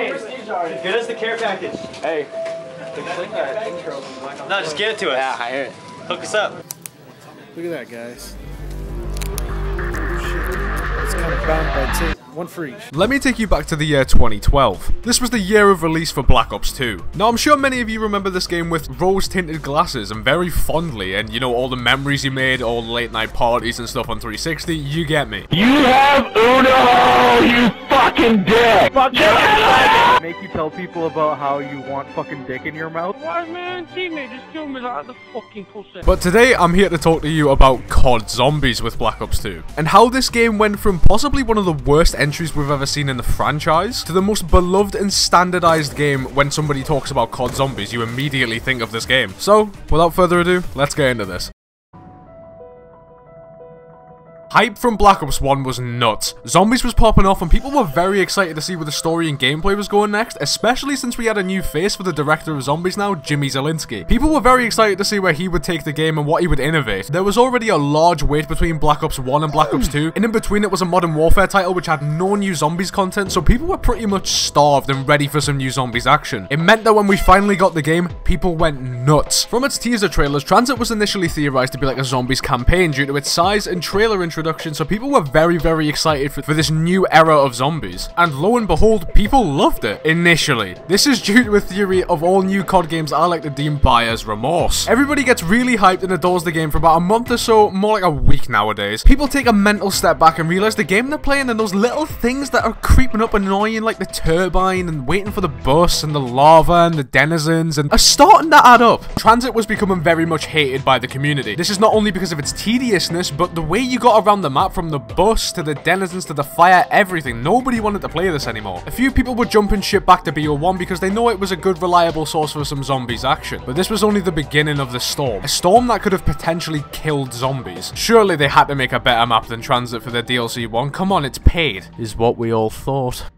Get us the care package. Hey. No, just get it to us. Yeah, I hear it. Hook us up. Look at that, guys. It's kind of bound by tape. One for each. Let me take you back to the year 2012. This was the year of release for Black Ops 2. Now, I'm sure many of you remember this game with rose-tinted glasses and very fondly, and you know, all the memories you made, all the late night parties and stuff on 360, you get me. You have Uno, you fucking dick! Fuck Make you tell people about how you want fucking dick in your mouth. Why, man? See me, just kill me out of the fucking pussy. But today, I'm here to talk to you about COD Zombies with Black Ops 2, and how this game went from possibly one of the worst entries we've ever seen in the franchise to the most beloved and standardized game when somebody talks about COD Zombies, you immediately think of this game. So, without further ado, let's get into this. Hype from Black Ops 1 was nuts. Zombies was popping off and people were very excited to see where the story and gameplay was going next, especially since we had a new face for the director of Zombies now, Jimmy Zielinski. People were very excited to see where he would take the game and what he would innovate. There was already a large wait between Black Ops 1 and Black Ops 2, and in between it was a Modern Warfare title which had no new Zombies content, so people were pretty much starved and ready for some new Zombies action. It meant that when we finally got the game, people went nuts. From its teaser trailers, Transit was initially theorized to be like a Zombies campaign due to its size and trailer introduction so people were very, very excited for, for this new era of zombies. And lo and behold, people loved it, initially. This is due to a theory of all new COD games I like to deem buyer's remorse. Everybody gets really hyped and adores the game for about a month or so, more like a week nowadays. People take a mental step back and realize the game they're playing and those little things that are creeping up annoying like the turbine and waiting for the bus and the lava and the denizens and are starting to add up. Transit was becoming very much hated by the community. This is not only because of its tediousness, but the way you got around the map from the bus to the denizens to the fire, everything. Nobody wanted to play this anymore. A few people were jumping ship back to BO1 because they know it was a good reliable source for some zombies action. But this was only the beginning of the storm. A storm that could have potentially killed zombies. Surely they had to make a better map than Transit for their DLC one. Come on, it's paid. Is what we all thought.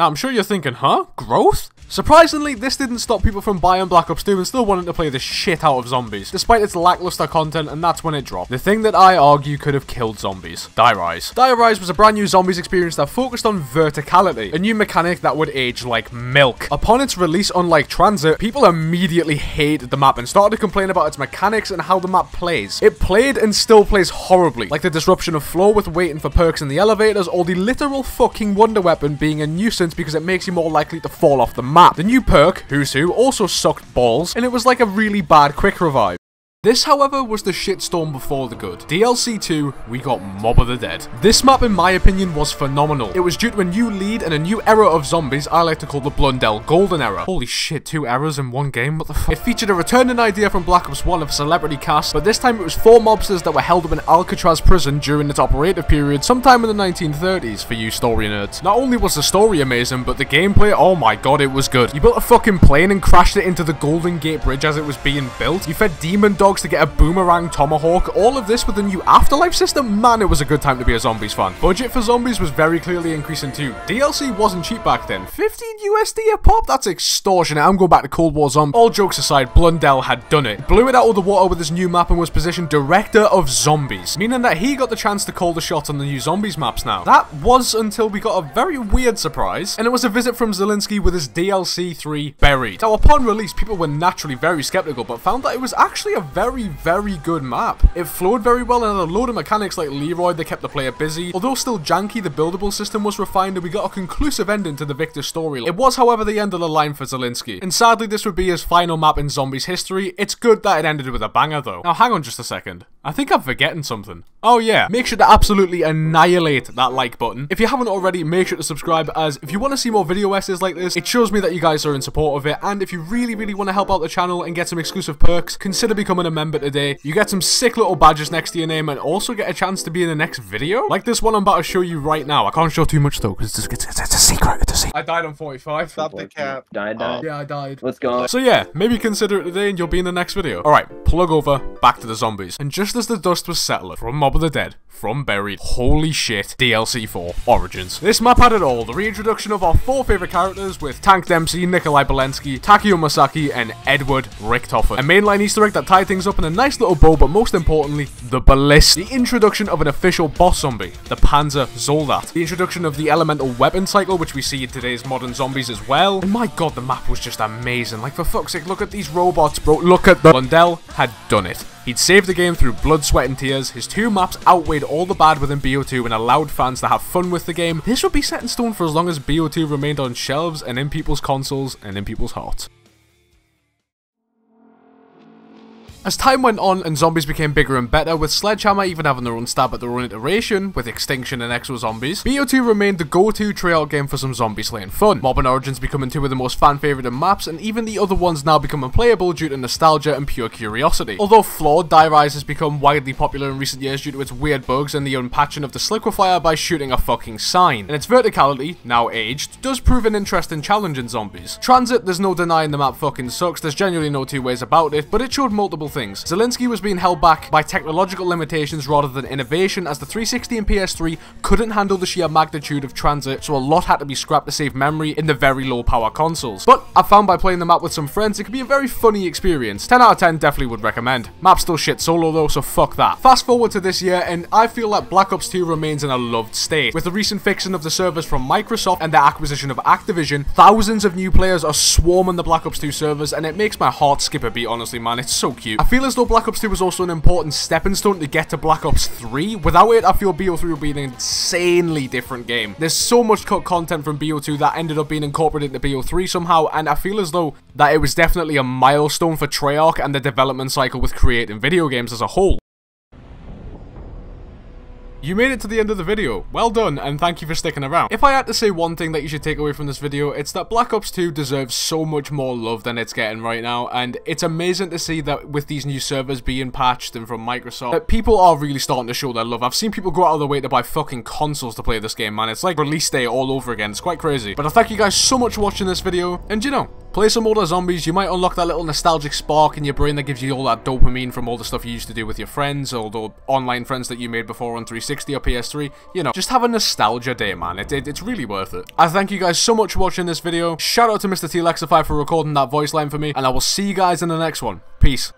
Now, I'm sure you're thinking, huh? Growth? Surprisingly, this didn't stop people from buying Black Ops 2 and still wanting to play the shit out of zombies, despite its lackluster content, and that's when it dropped. The thing that I argue could have killed zombies. Die Rise. Die Rise was a brand new zombies experience that focused on verticality, a new mechanic that would age like milk. Upon its release, unlike Transit, people immediately hated the map and started to complain about its mechanics and how the map plays. It played and still plays horribly, like the disruption of flow with waiting for perks in the elevators, or the literal fucking wonder weapon being a nuisance because it makes you more likely to fall off the map. The new perk, Who's Who, also sucked balls, and it was like a really bad quick revive. This, however, was the shitstorm before the good. DLC 2, we got Mob of the Dead. This map, in my opinion, was phenomenal. It was due to a new lead and a new era of zombies I like to call the Blundell Golden Era. Holy shit, two eras in one game? What the fuck? It featured a returning idea from Black Ops 1 of a celebrity cast, but this time it was four mobsters that were held up in Alcatraz prison during its operative period sometime in the 1930s for you story nerds. Not only was the story amazing, but the gameplay, oh my god, it was good. You built a fucking plane and crashed it into the Golden Gate Bridge as it was being built. You fed demon dogs to get a boomerang tomahawk, all of this with the new afterlife system, man it was a good time to be a zombies fan. Budget for zombies was very clearly increasing too. DLC wasn't cheap back then, 15 USD a pop? That's extortionate, I'm going back to Cold War Zombie. All jokes aside, Blundell had done it. Blew it out of the water with his new map and was positioned Director of Zombies, meaning that he got the chance to call the shot on the new zombies maps now. That was until we got a very weird surprise, and it was a visit from Zielinski with his DLC 3 buried. Now upon release, people were naturally very skeptical, but found that it was actually a very, very very good map. It flowed very well and had a load of mechanics like Leroy that kept the player busy. Although still janky, the buildable system was refined and we got a conclusive ending to the Victis story. It was, however, the end of the line for Zielinski. And sadly, this would be his final map in Zombies history. It's good that it ended with a banger though. Now hang on just a second. I think I'm forgetting something. Oh yeah, make sure to absolutely annihilate that like button. If you haven't already, make sure to subscribe as if you want to see more video essays like this, it shows me that you guys are in support of it. And if you really, really want to help out the channel and get some exclusive perks, consider becoming a member today. You get some sick little badges next to your name and also get a chance to be in the next video. Like this one I'm about to show you right now. I can't show too much though because it's, it's, it's, a secret. It's a secret. I died on 45. Stop the cap. Died, died. Yeah, I died. Let's go. So yeah, maybe consider it today and you'll be in the next video. Alright, plug over, back to the zombies. And just as the dust was settling from Mob of the Dead, from Buried, holy shit, DLC 4, Origins. This map had it all, the reintroduction of our four favourite characters with Tank Dempsey, Nikolai Belinski, Takeo Masaki, and Edward Richtofen. A mainline easter egg that tied things up in a nice little bow, but most importantly, the ballist. The introduction of an official boss zombie, the Panzer Soldat. The introduction of the elemental weapon cycle, which we see in today's modern zombies as well. And my god, the map was just amazing. Like, for fuck's sake, look at these robots, bro. Look at the... Blundell had done it. He'd saved the game through blood, sweat, and tears. His two maps outweighed all the bad within BO2 and allowed fans to have fun with the game. This would be set in stone for as long as BO2 remained on shelves and in people's consoles and in people's hearts. As time went on and zombies became bigger and better, with Sledgehammer even having their own stab at their own iteration, with Extinction and Exo Zombies, BO2 remained the go-to Treyarch game for some zombie slaying fun. Mob and Origins becoming two of the most fan-favoured maps, and even the other ones now become unplayable due to nostalgia and pure curiosity. Although flawed, Die Rise has become widely popular in recent years due to its weird bugs and the unpatching of the Sliquifier by shooting a fucking sign. And its verticality, now aged, does prove an interesting challenge in zombies. Transit, there's no denying the map fucking sucks, there's genuinely no two ways about it, but it showed multiple things. Zielinski was being held back by technological limitations rather than innovation as the 360 and PS3 couldn't handle the sheer magnitude of transit so a lot had to be scrapped to save memory in the very low power consoles. But I found by playing the map with some friends it could be a very funny experience. 10 out of 10 definitely would recommend. Map still shit solo though so fuck that. Fast forward to this year and I feel that Black Ops 2 remains in a loved state. With the recent fixing of the servers from Microsoft and the acquisition of Activision, thousands of new players are swarming the Black Ops 2 servers and it makes my heart skip a beat honestly man, it's so cute. I feel as though Black Ops 2 was also an important stepping stone to get to Black Ops 3. Without it, I feel BO3 would be an insanely different game. There's so much cut content from BO2 that ended up being incorporated into BO3 somehow, and I feel as though that it was definitely a milestone for Treyarch and the development cycle with creating video games as a whole. You made it to the end of the video. Well done, and thank you for sticking around. If I had to say one thing that you should take away from this video, it's that Black Ops 2 deserves so much more love than it's getting right now, and it's amazing to see that with these new servers being patched and from Microsoft, that people are really starting to show their love. I've seen people go out of their way to buy fucking consoles to play this game, man. It's like release day all over again. It's quite crazy. But I thank you guys so much for watching this video, and you know, Play some older zombies, you might unlock that little nostalgic spark in your brain that gives you all that dopamine from all the stuff you used to do with your friends, or the online friends that you made before on 360 or PS3. You know, just have a nostalgia day, man. It, it, it's really worth it. I thank you guys so much for watching this video. Shout out to Mr. T Lexify for recording that voice line for me, and I will see you guys in the next one. Peace.